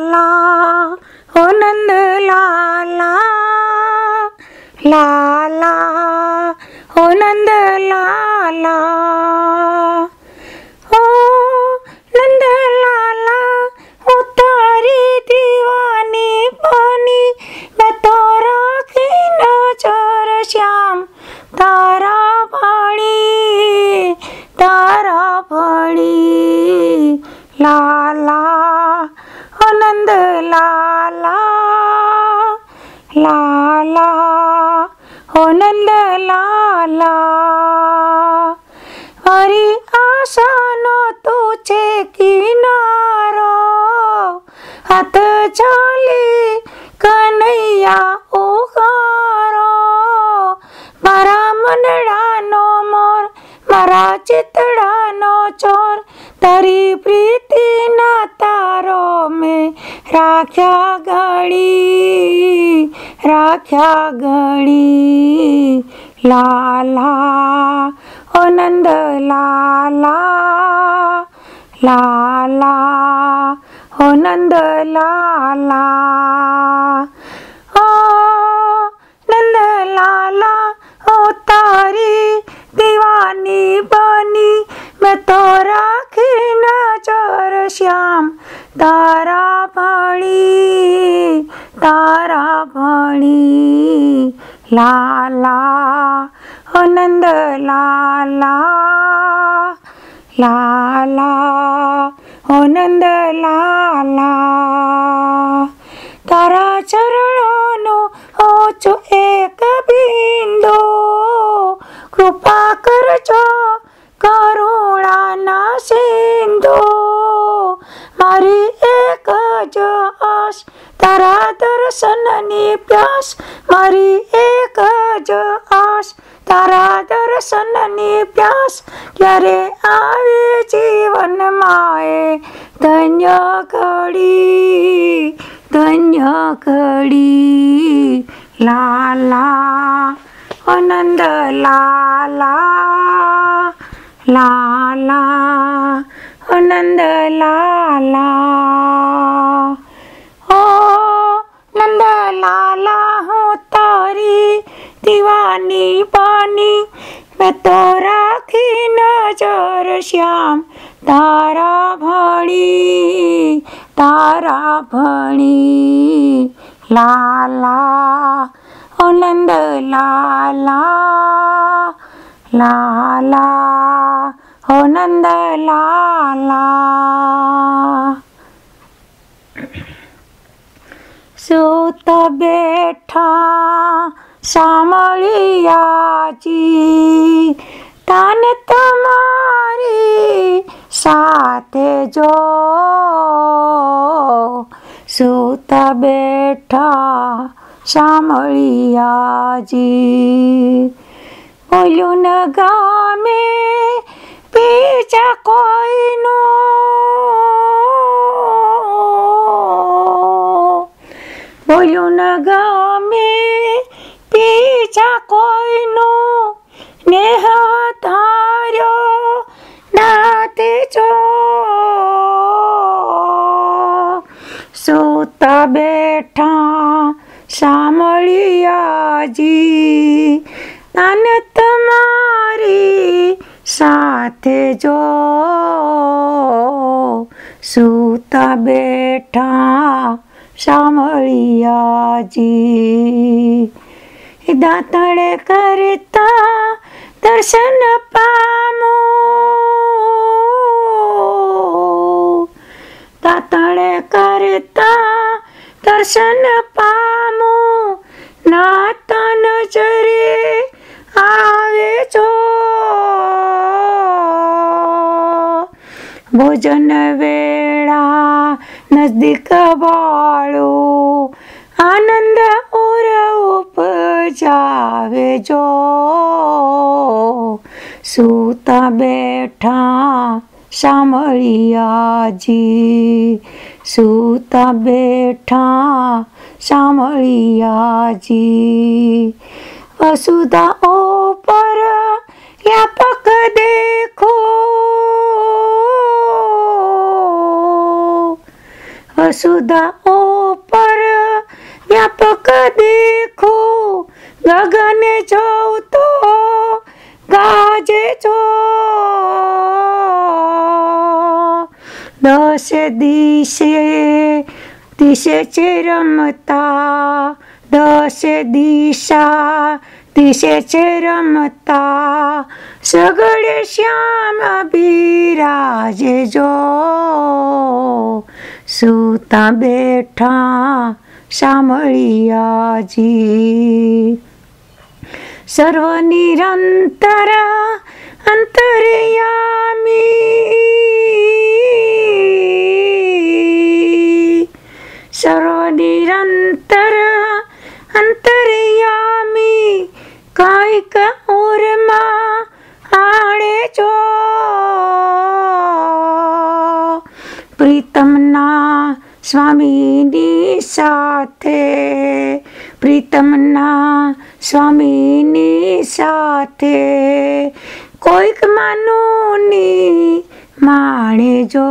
लाला हो नंद लाला लाला हो नंद लाला हो नंद लाला हो तारी दीवानी पानी मैं तोरा की नजर श्याम तारा भणी तारा भणी लाला લાલા લાલા હો નંદ લાલા મારી આશાનો તું છે કિનારો હાથ ચાલી કનૈયા ઓગારો મારા મનડાનો મોર મારા ચિતડાનો ચોર તારી પ્રીત राख्या गळी राख्या गळी लाला आनंद लाला लाला आनंद लाला. लाला ओ नंद लाला लाला ओ लाला तारा चरणों ओचो एक बिंदो, कृपा करजो करुणा ना सिंधो। मारी एक जो आकाश तारा दर्शननी प्यास मारी एक ज आस। तारा दर्शननी प्यास क्यारे आवे जीवन माये? धन्य घडी धन्य घडी लाला आनंद लाला लाला आनंद लाला। नंद लाला हूँ तारी दिवानी पानी। मैं तो राखी नजर श्याम तारा भणी तारा भणी। लाला ओ नंद लाला लाला हो नंद लाला। सुत बेठा सामळियाची तन तुम्हारी साथ जो। सुत बेठा सामळियाजी बोलून गामे पीछा कोई नो। બોલ્યું ન ગમે પીછા કોઈનો નેહ ધાર્યો નાતે જો સૂતા બેઠા સાંભળિયાજી તન તમારી સાથે જો. સૂતા બેઠા शामरिया जी। दातड़े करता दर्शन पामो। दातड़े करता दर्शन पामो। नाता नजरे आवे जो। भोजन वे નજદીક વાળું આનંદ ઓર ઉપજાવે જો સૂતા બેઠા સાંભળિયાજી સૂતા બેઠા સાંભળિયાજી વસુધા ઉપર વ્યાપક દેખો असुदाओं पर व्यापक देखो, गगन जो तो गाजे जो दस दिशे दिशे चे रमता दस दिशा, दिशे दिशेचे रमता सगळे श्याम बिराजे जो। સુતા બેઠા સાંભળિયાજી સર્વ નિરંતર અંતરયામી પ્રીતમના સ્વામીની સાથે પ્રીતમના સ્વામીની સાથે કોઈક માનુની માણે જો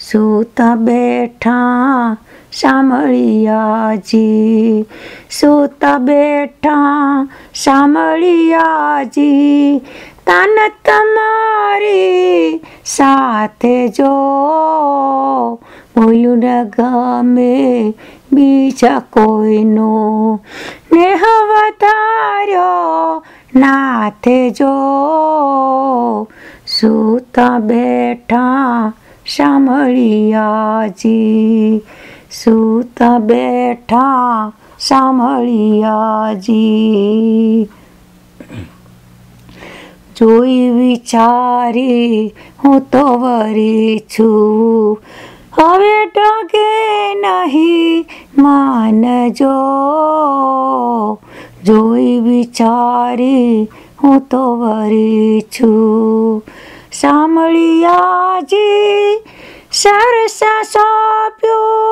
સૂતા બેઠા સાંભળિયાજી સૂતા બેઠા સાંભળિયાજી તાન તમારી સાથે જો બોલ્યું ન ગમે બીજા કોઈનો નેહ વધાર્યો નાથે જો સૂતા બેઠા સાંભળિયાજી સૂતા બેઠા સાંભળિયાજી જોઈ વિચારી હું તો વરી છું હવે ડગે નહીં માનજો જોઈ વિચારી હું તો વરી છું સાંભળિયાજી સરસા સોંપ્યો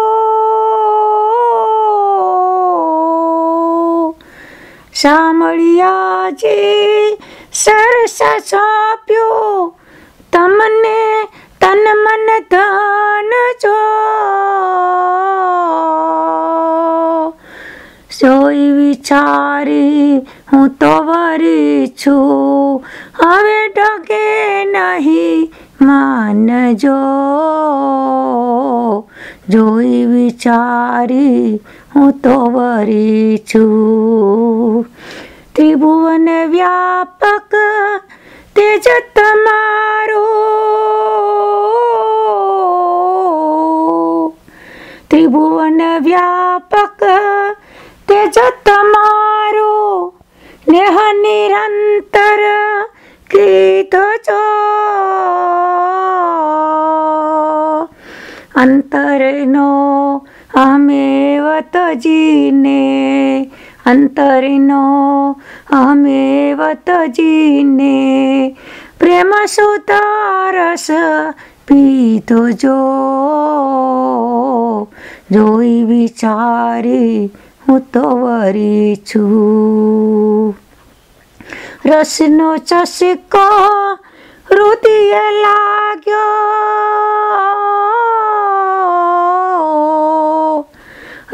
સાંભળિયાજી સરસા સોંપ્યો. તમને તન મન ધન જો સોઈ વિચારી હું તો વરી છું. હવે ડગે નહીં માનજો જોઈ વિચારી હું તો વરી છું. भुवन व्यापक तेजत मारो त्रिभुवन व्यापक मारो नेहानिरन्तर कीतो अन्तर नो हमेवत जीने। અંતરનો અમે વતજીને અંતરનો અમે વતજીને પ્રેમ સુતારસ પીધો જો જોઈ વિચારી હું તો વરી છું રસનો ચસકો રુદિય લાગ્યો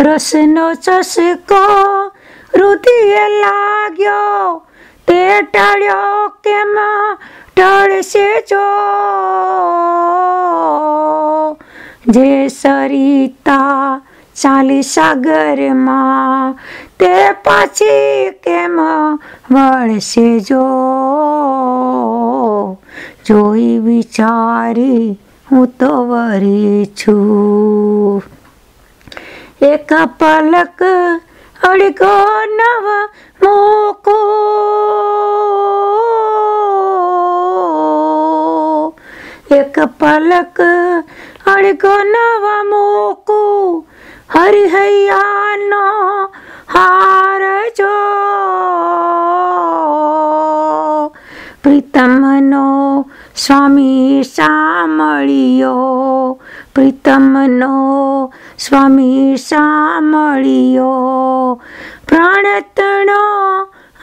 રસનો ચસકો રુદિય લાગ્યો. તે ટળ્યો કેમ? ટળશે જો. જે સરિતા ચાલી સાગરમાં તે પાછી કેમ વળશે જો? જોઈ વિચારી હું તો વરી છું. એક પલક અડગો નવ મોકો એક પલક અડગો નવ મોકો હરિહૈયાનો હાર સ્વામી સામળિયો પ્રીતમનો સ્વામી સામળિયો પ્રાણતણો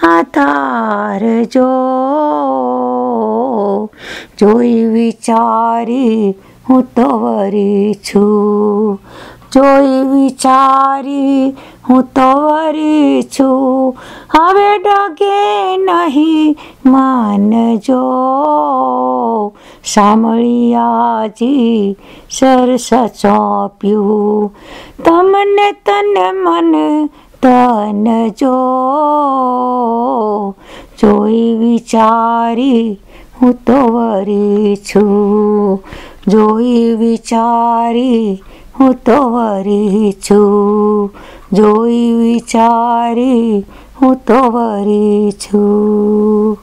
આધાર જો જોઈ વિચારી હું તો વરી છું જોઈ વિચારી હું તો વરી છું હવે ડગે નહીં માનજો સાંભળિયાજી સરસ ચોપ્યું તમને તને મન તન જો જોઈ વિચારી હું તો વરી છું જોઈ વિચારી હું તો વરી છું જોઈ વિચારી હું તો વરી છું